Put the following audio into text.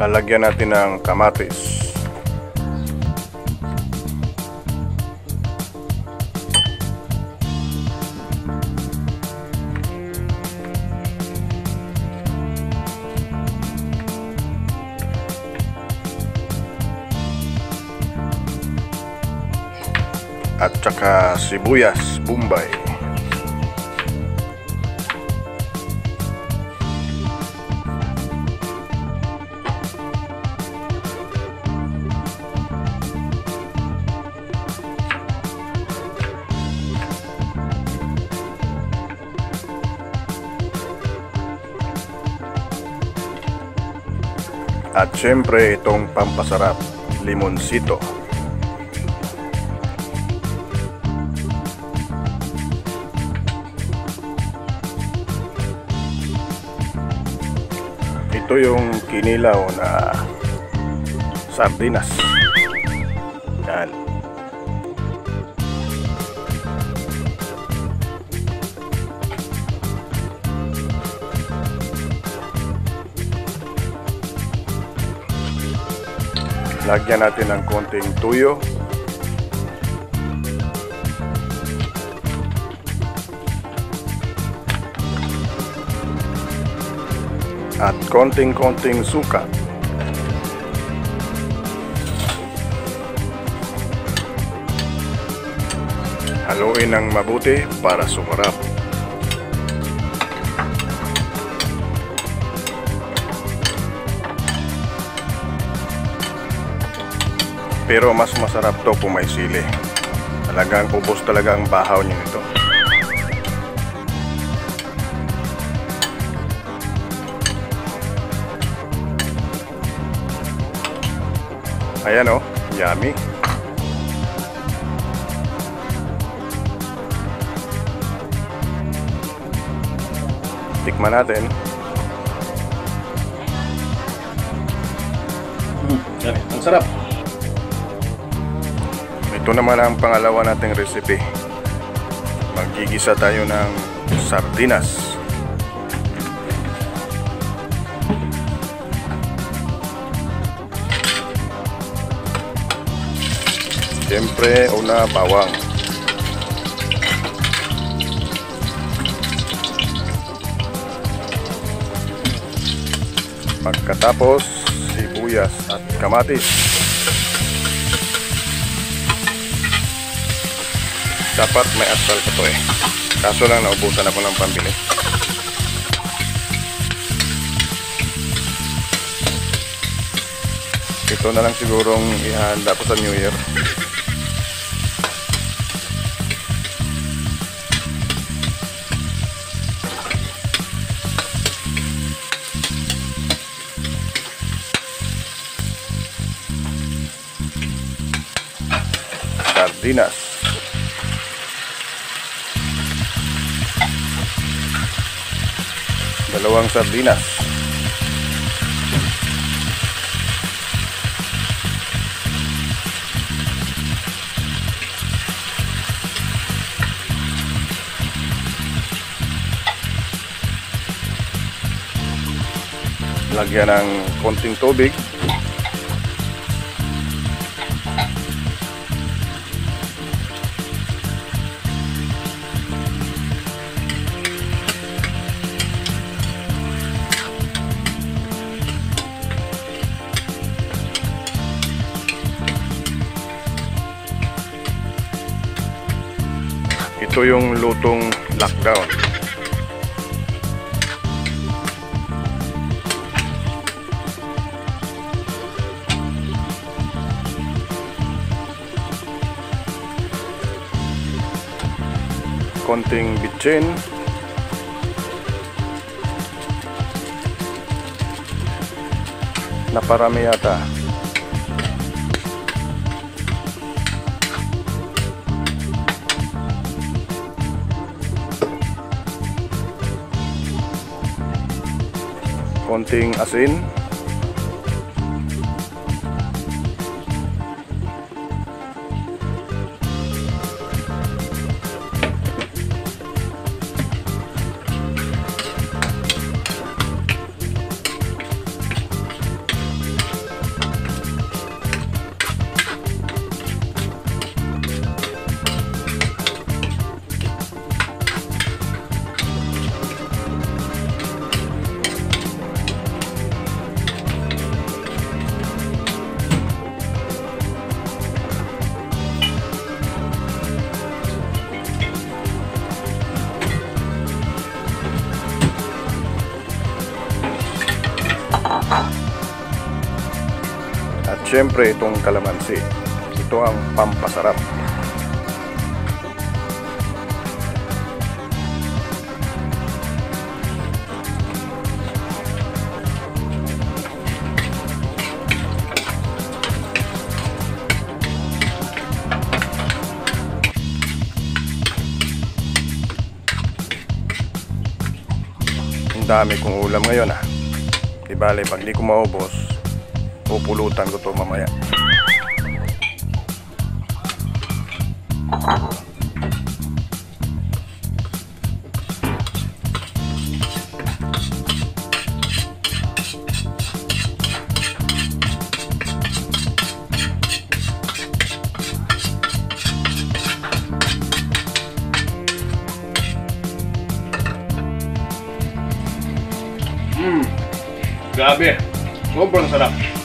lalagyan natin ng kamatis. At saka sibuyas bombay At syempre itong pampasarap, limonsito. Ito yung kinilaw na sardinas. Yan. Lagyan natin ng konting tuyo. At konting-konting suka. Haluin ng mabuti para sumarap. Pero mas masarap to kung may sili. Talagang ubos talaga ang bahaw niyo nito. Ayan o, oh, yummy. Tikman natin. Mm, ang sarap. Ito naman ang pangalawa nating recipe. Magigisa tayo ng sardinas. Siyempre, una bawang. Pagkatapos, sibuyas at kamatis. Dapat may asal pa to eh. Kaso lang naubusan ako ng pambili. Ito na lang sigurong ihanda ko sa New Year. Sardinas. Dalawang sardinas. Lagyan ng konting tubig ito yung lutong lockdown. Konting bitchin. Naparami yata konting asin syempre itong kalamansi. Ito ang pampasarap. Ang dami kong ulam ngayon ah. Di bale, pag di ko maubos, pupulutan ko to mamaya. Grabe, sobrang sarap.